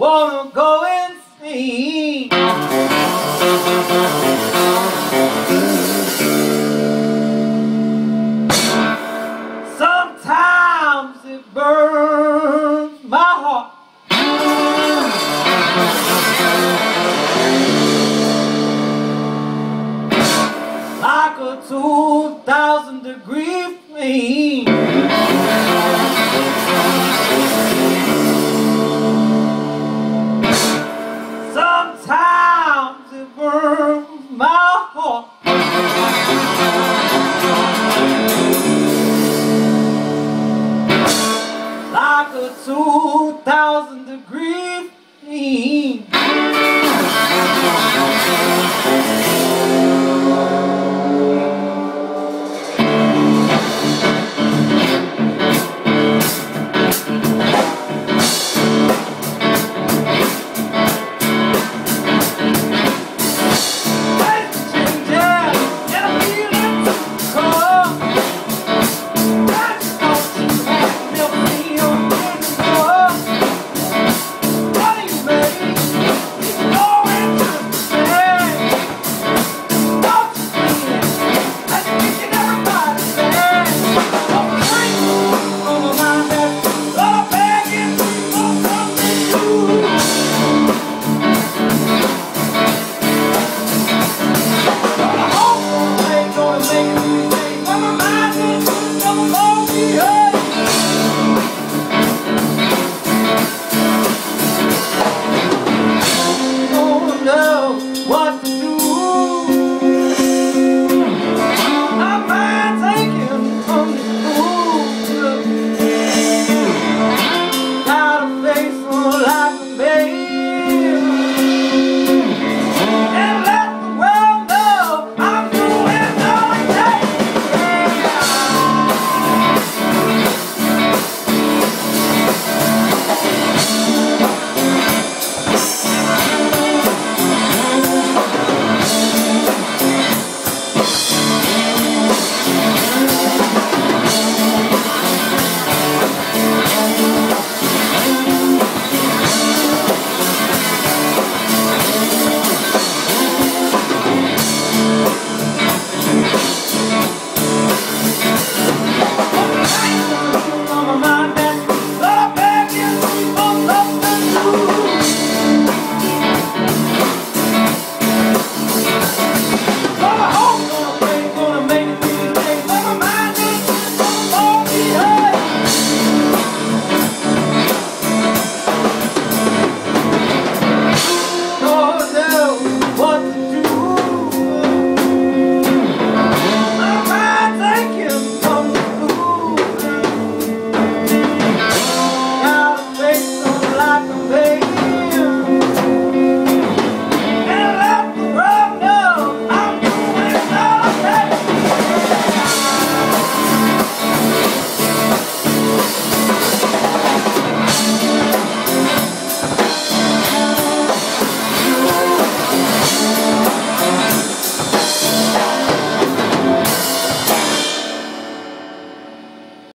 wanna go insane. Sometimes it burns my heart. Like a 2,000 degree flame. So